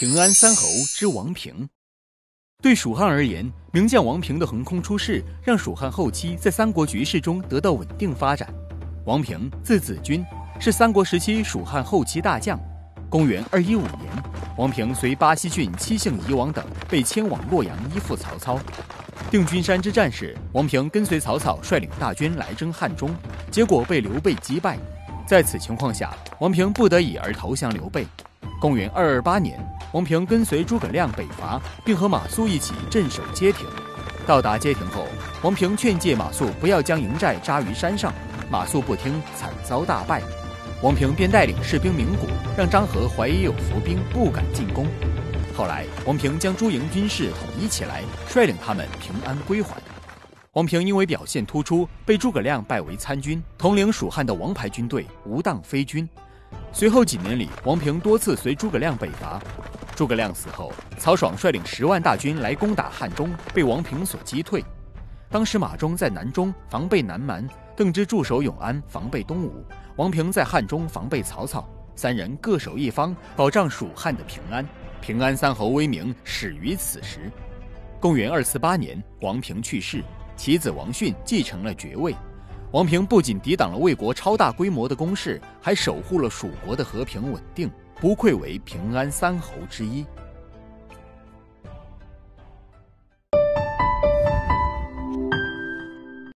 平安三侯之王平。对蜀汉而言，名将王平的横空出世，让蜀汉后期在三国局势中得到稳定发展。王平字子君，是三国时期蜀汉后期大将。公元二一五年，王平随巴西郡七姓夷王等被迁往洛阳依附曹操。定军山之战时，王平跟随曹操率领大军来征汉中，结果被刘备击败。在此情况下，王平不得已而投降刘备。公元二二八年，王平跟随诸葛亮北伐，并和马谡一起镇守街亭。到达街亭后，王平劝诫马谡不要将营寨扎于山上，马谡不听，惨遭大败。王平便带领士兵鸣鼓，让张合怀疑有伏兵，不敢进攻。后来，王平将诸营军士统一起来，率领他们平安归还。王平因为表现突出，被诸葛亮拜为参军，统领蜀汉的王牌军队，无当飞军。随后几年里，王平多次随诸葛亮北伐。诸葛亮死后，曹爽率领十万大军来攻打汉中，被王平所击退。当时马忠在南中防备南蛮，邓芝驻守永安防备东吴，王平在汉中防备曹操，三人各守一方，保障蜀汉的平安。平安三侯威名始于此时。公元二四八年，王平去世，其子王逊继承了爵位。王平不仅抵挡了魏国超大规模的攻势，还守护了蜀国的和平稳定，不愧为平安三侯之一。